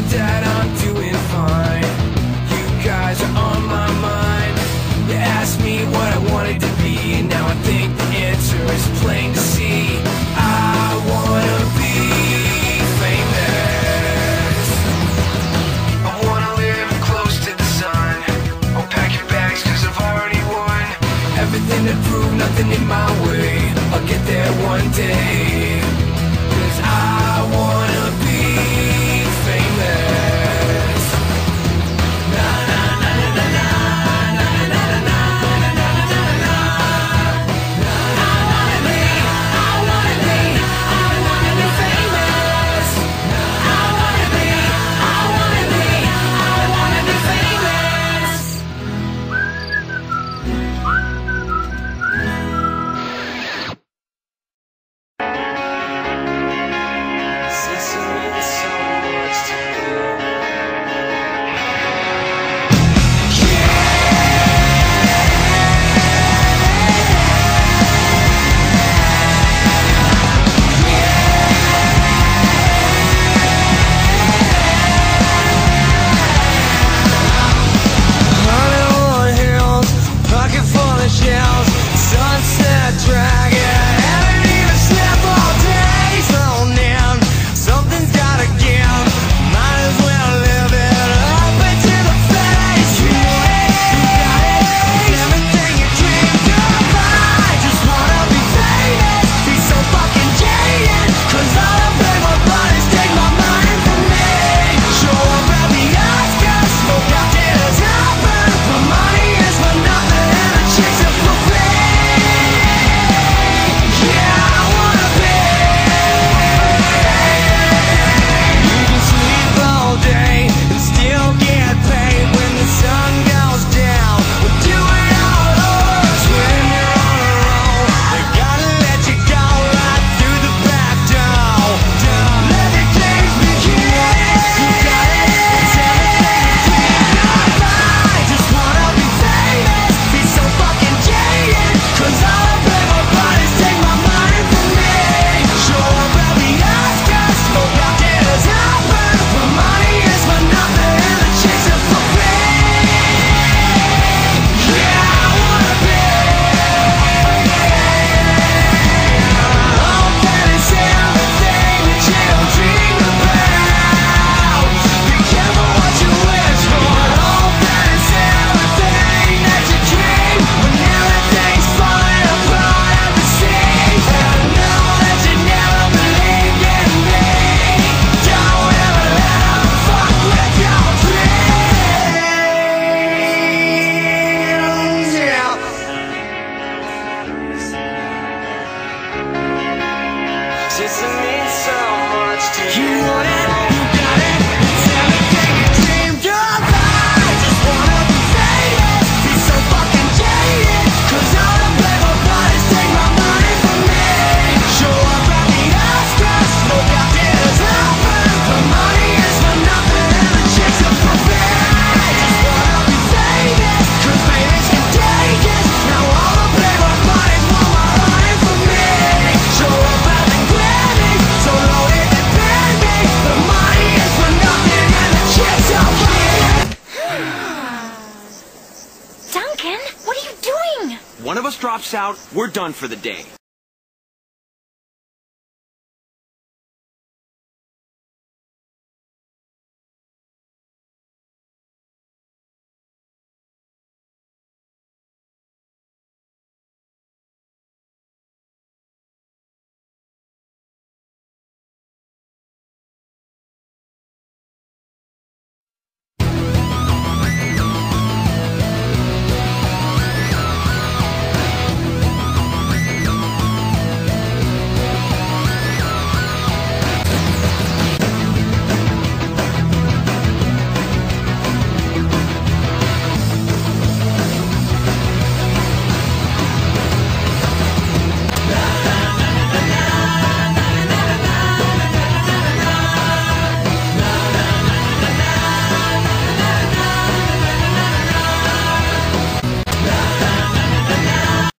and drops out, we're done for the day.